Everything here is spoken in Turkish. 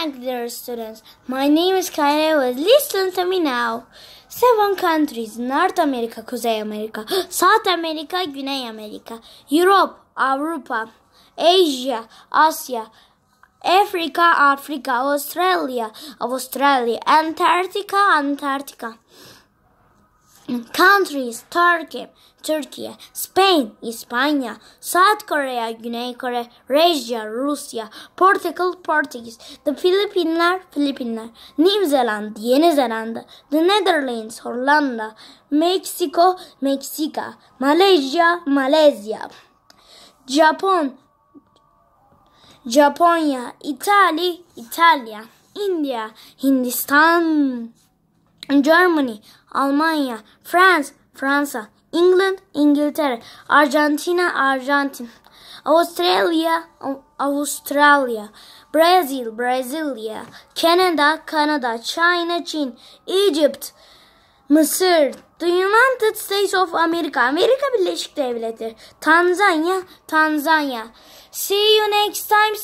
morning, dear students. My name is Kyra. Listen to me now. Seven countries North America, Kuzey Amerika, South America, Güney Amerika, Europe, Avrupa, Asia, Asya, Africa, Africa, Australia, Australia, Antarctica, Antarctica. Countries Turkey, Türkiye, Spain, İspanya, South Korea, Güney Kore, Rusya, Rusya, Portugal, Portekiz, The Filipinler, Filipinler, New Zealand, Yeni Zelanda, The Netherlands, Hollanda, Meksiko, Meksika, Malezya, Malezya, Japon, Japonya, İtalya, İtalya, India, Hindistan, Germany, Almanya, France, Fransa, England, İngiltere, Arjantina, Arjantin, Australia, Avustralya, Brazil, Brezilya, Canada, Kanada, China, Çin, Egypt, Mısır, The United States of America, Amerika Birleşik Devletleri, Tanzanya, Tanzanya. See you next time.